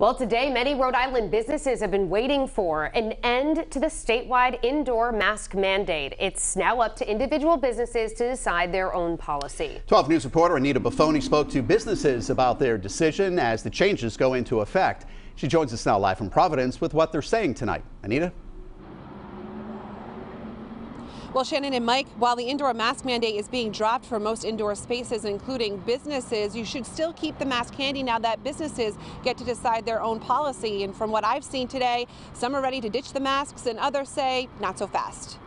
Well, today, many Rhode Island businesses have been waiting for an end to the statewide indoor mask mandate. It's now up to individual businesses to decide their own policy. 12 News reporter Anita Baffoni spoke to businesses about their decision as the changes go into effect. She joins us now live from Providence with what they're saying tonight. Anita? Well, Shannon and Mike, while the indoor mask mandate is being dropped for most indoor spaces, including businesses, you should still keep the mask handy now that businesses get to decide their own policy. And from what I've seen today, some are ready to ditch the masks and others say not so fast.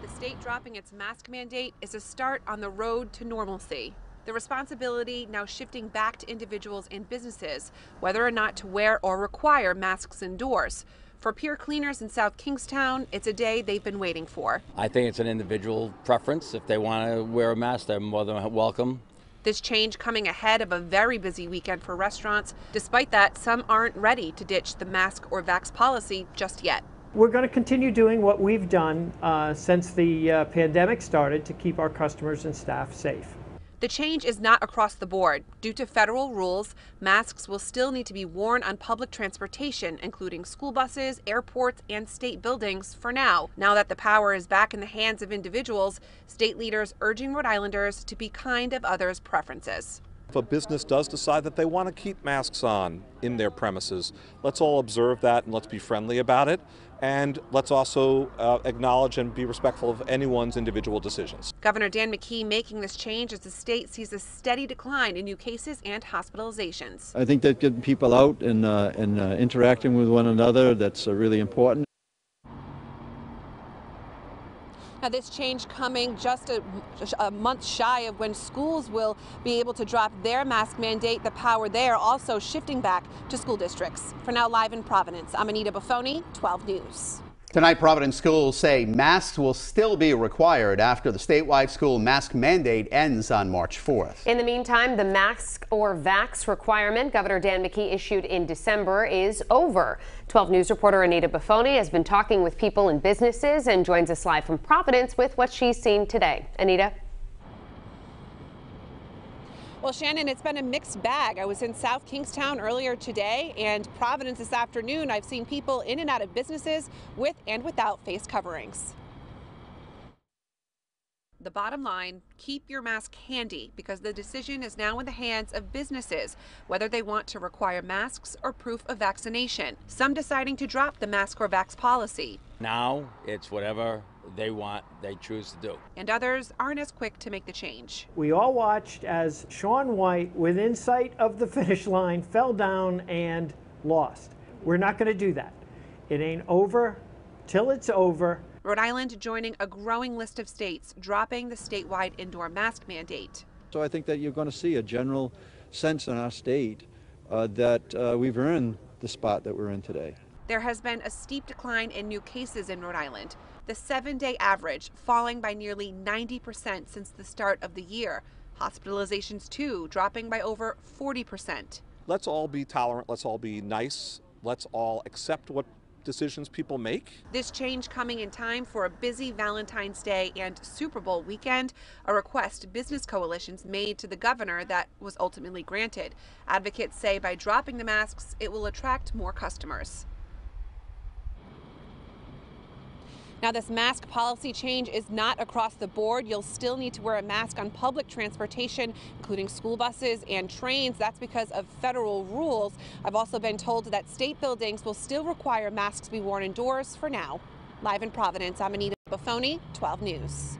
The state dropping its mask mandate is a start on the road to normalcy. The responsibility now shifting back to individuals and businesses, whether or not to wear or require masks indoors. For Pier Cleaners in South Kingstown, it's a day they've been waiting for. I think it's an individual preference. If they want to wear a mask, they're more than welcome. This change coming ahead of a very busy weekend for restaurants. Despite that, some aren't ready to ditch the mask or vax policy just yet. We're going to continue doing what we've done uh, since the uh, pandemic started to keep our customers and staff safe. The change is not across the board. Due to federal rules, masks will still need to be worn on public transportation, including school buses, airports, and state buildings for now. Now that the power is back in the hands of individuals, state leaders urging Rhode Islanders to be kind of others' preferences. If a business does decide that they want to keep masks on in their premises, let's all observe that and let's be friendly about it. And let's also uh, acknowledge and be respectful of anyone's individual decisions. Governor Dan McKee making this change as the state sees a steady decline in new cases and hospitalizations. I think that getting people out and, uh, and uh, interacting with one another, that's uh, really important. Now, this change coming just a, a, month shy of when schools will be able to drop their mask mandate. The power there also shifting back to school districts. For now, live in Providence, I'm Anita Baffoni, 12 News. Tonight, Providence schools say masks will still be required after the statewide school mask mandate ends on March 4th. In the meantime, the mask or vax requirement Governor Dan McKee issued in December is over. 12 News reporter Anita Baffoni has been talking with people and businesses and joins us live from Providence with what she's seen today. Anita? Well, Shannon, it's been a mixed bag. I was in South Kingstown earlier today and Providence this afternoon. I've seen people in and out of businesses with and without face coverings. The bottom line, keep your mask handy because the decision is now in the hands of businesses whether they want to require masks or proof of vaccination. Some deciding to drop the mask or vax policy. Now it's whatever they want, they choose to do. And others aren't as quick to make the change. We all watched as Shaun White, within sight of the finish line, fell down and lost. We're not going to do that. It ain't over till it's over. Rhode Island joining a growing list of states dropping the statewide indoor mask mandate. So I think that you're going to see a general sense in our state uh, that uh, we've earned the spot that we're in today. There has been a steep decline in new cases in Rhode Island, the seven day average falling by nearly 90% since the start of the year. Hospitalizations, too, dropping by over 40%. Let's all be tolerant, let's all be nice, let's all accept what decisions people make. This change coming in time for a busy Valentine's Day and Super Bowl weekend, a request business coalitions made to the governor that was ultimately granted. Advocates say by dropping the masks, it will attract more customers. Now, this mask policy change is not across the board. You'll still need to wear a mask on public transportation, including school buses and trains. That's because of federal rules. I've also been told that state buildings will still require masks be worn indoors for now. Live in Providence, I'm Anita Baffoni, 12 News.